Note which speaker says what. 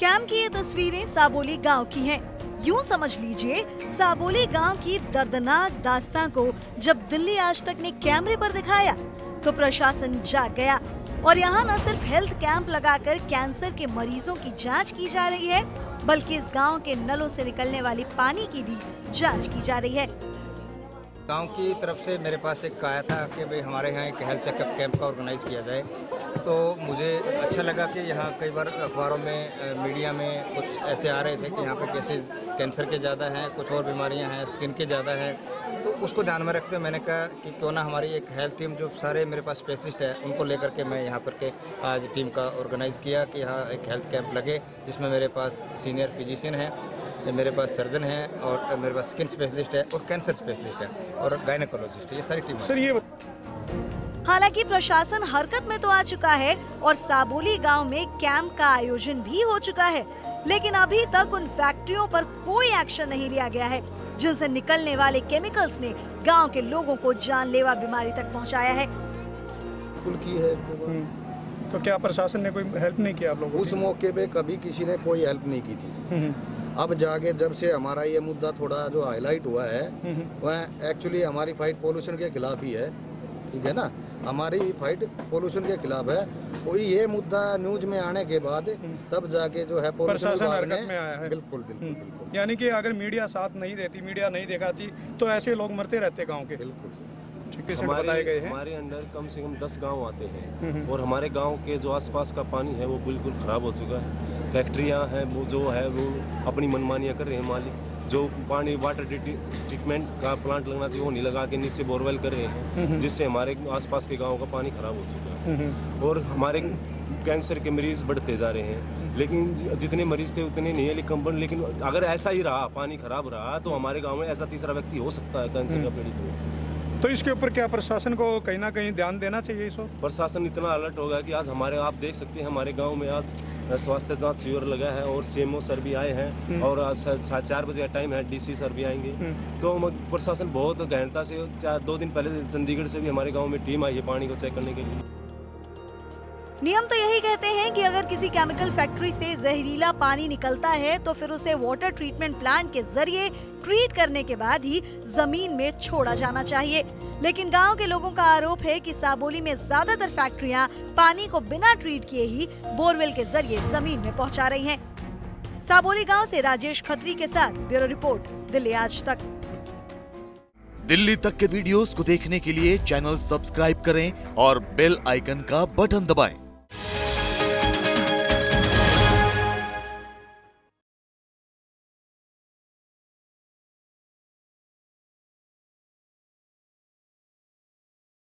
Speaker 1: Camp की ये तस्वीरें साबोली गाँव की हैं। यूँ समझ लीजिए, साबोली गाँव की दर्दनाक दास्तां को जब दिल्ली आज तक ने कैमरे पर दिखाया तो प्रशासन जाग गया। और यहाँ न सिर्फ़ हेल्थ कैंप लगाकर कैंसर के मरीजों की जाँच की जा रही है, बल्कि इस गाँव के नलों से निकलने वाली पानी की भी जाँच की जा रही है।
Speaker 2: गाँव की तरफ़ से मेरे पास एक आया था कि भाई हमारे यहाँ एक हेल्थ चेकअप कैंप का ऑर्गेनाइज किया जाए। तो मुझे अच्छा लगा कि यहाँ कई बार अखबारों में मीडिया में कुछ ऐसे आ रहे थे कि यहाँ पे केसेस कैंसर के ज़्यादा हैं, कुछ और बीमारियाँ हैं स्किन के ज़्यादा हैं। तो उसको ध्यान में रखते हुए मैंने कहा कि क्यों ना हमारी एक हेल्थ टीम जो सारे मेरे पास स्पेशलिस्ट है, उनको लेकर के मैं यहाँ पर के आज टीम का ऑर्गेनाइज़ किया कि यहाँ एक हेल्थ कैंप लगे, जिसमें मेरे पास सीनियर फिजिशियन हैं, मेरे पास सर्जन है और मेरे पास स्किन स्पेशलिस्ट है और कैंसर स्पेशलिस्ट है और गायनेकोलॉजिस्ट है। ये सारी टीम
Speaker 3: सर, ये
Speaker 1: हालाँकि प्रशासन हरकत में तो आ चुका है और साबोली गाँव में कैंप का आयोजन भी हो चुका है। लेकिन अभी तक उन फैक्ट्रियों पर कोई एक्शन नहीं लिया गया है जिनसे निकलने वाले केमिकल्स ने गाँव के लोगों को जानलेवा बीमारी तक पहुँचाया है।
Speaker 4: कुल की है
Speaker 3: तो क्या प्रशासन ने कोई हेल्प नहीं किया आप लोगों
Speaker 4: उस मौके पे कभी किसी ने कोई हेल्प नहीं की थी। अब जाके जब से हमारा ये मुद्दा थोड़ा जो हाईलाइट हुआ है वह एक्चुअली हमारी फाइट पोल्यूशन के खिलाफ ही है। ठीक है ना? हमारी फाइट पोल्यूशन के खिलाफ है। कोई ये मुद्दा न्यूज़ में आने के बाद तब जाके जो है पोल्यूशन
Speaker 3: प्रशासन हरकत में आया है।
Speaker 4: बिल्कुल बिल्कुल बिल्कुल।
Speaker 3: यानी कि अगर मीडिया साथ नहीं देती मीडिया नहीं दिखाती तो ऐसे लोग मरते रहते गाँव के।
Speaker 4: बिल्कुल।
Speaker 3: ठीक से बताए गए
Speaker 5: हमारे
Speaker 3: हैं।
Speaker 5: हमारे अंडर कम से कम दस गाँव आते हैं और हमारे गाँव के जो आसपास का पानी है वो बिल्कुल ख़राब हो चुका है। फैक्ट्रियाँ हैं वो जो है वो अपनी मनमानियाँ कर रहे हैं मालिक। जो पानी वाटर ट्रीटमेंट का प्लांट लगना चाहिए वो नहीं लगा के नीचे बोरवेल कर रहे हैं जिससे हमारे आसपास के गाँव का पानी ख़राब हो चुका है। और हमारे कैंसर के मरीज़ बढ़ते जा रहे हैं लेकिन जितने मरीज़ थे उतने नहीं है लेकिन लेकिन अगर ऐसा ही रहा पानी खराब रहा तो हमारे गाँव में ऐसा तीसरा व्यक्ति हो सकता है कैंसर का पीड़ित
Speaker 3: तो इसके ऊपर क्या प्रशासन को कहीं ना कहीं ध्यान देना चाहिए इसको?
Speaker 5: प्रशासन इतना अलर्ट होगा कि आज हमारे आप देख सकते हैं हमारे गाँव में आज स्वास्थ्य जाँच शिविर लगा है और सीएमओ सर भी आए हैं और आज चार बजे का टाइम है डीसी सर भी आएँगे। तो प्रशासन बहुत गहनता से चार दो दिन पहले चंडीगढ़ से भी हमारे गाँव में टीम आई है पानी को चेक करने के लिए।
Speaker 1: नियम तो यही कहते हैं कि अगर किसी केमिकल फैक्ट्री से जहरीला पानी निकलता है तो फिर उसे वाटर ट्रीटमेंट प्लांट के ज़रिए ट्रीट करने के बाद ही ज़मीन में छोड़ा जाना चाहिए लेकिन गाँव के लोगों का आरोप है कि साबोली में ज़्यादातर फैक्ट्रियाँ पानी को बिना ट्रीट किए ही बोरवेल के ज़रिए ज़मीन में पहुँचा रही हैं। साबोली गाँव से राजेश खत्री के साथ ब्यूरो रिपोर्ट, दिल्ली आज तक
Speaker 6: दिल्ली तक के वीडियोस को देखने के लिए चैनल सब्सक्राइब करें और बेल आइकन का बटन दबाएँ।